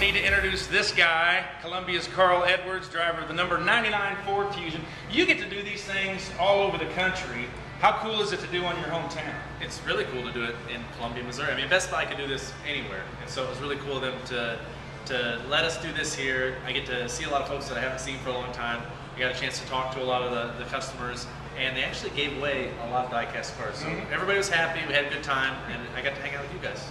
Need to introduce this guy, Columbia's Carl Edwards, driver of the number 99 Ford Fusion. You get to do these things all over the country. How cool is it to do on your hometown? It's really cool to do it in Columbia, Missouri. I mean, Best Buy could do this anywhere, and so it was really cool of them to to let us do this here. I get to see a lot of folks that I haven't seen for a long time. I got a chance to talk to a lot of the, the customers, and they actually gave away a lot of diecast cars. So mm-hmm. everybody was happy. We had a good time, and I got to hang out with you guys.